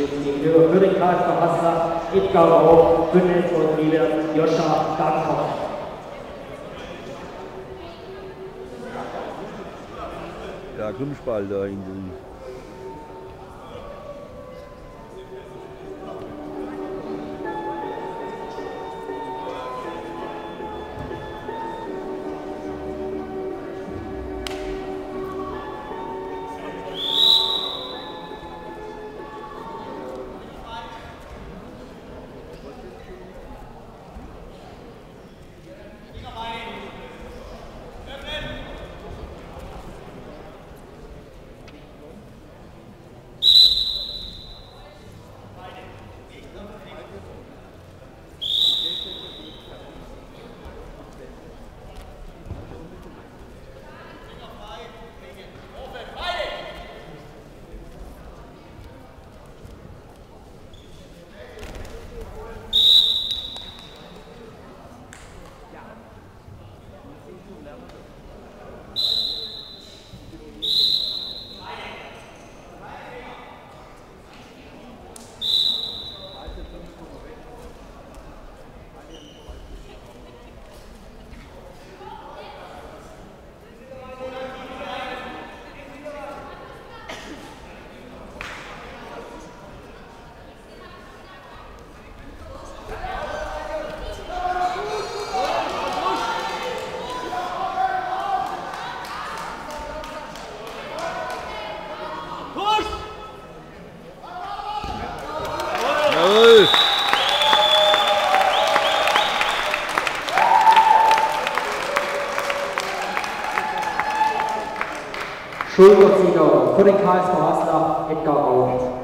Schützen gegenüber für den KSV Haslach, Edgar Rau, Bündnis und Liebe Joscha Dankhoff. Ja, Grimmspal da Schultersieger für den KSV Haslach, Edgar Rau.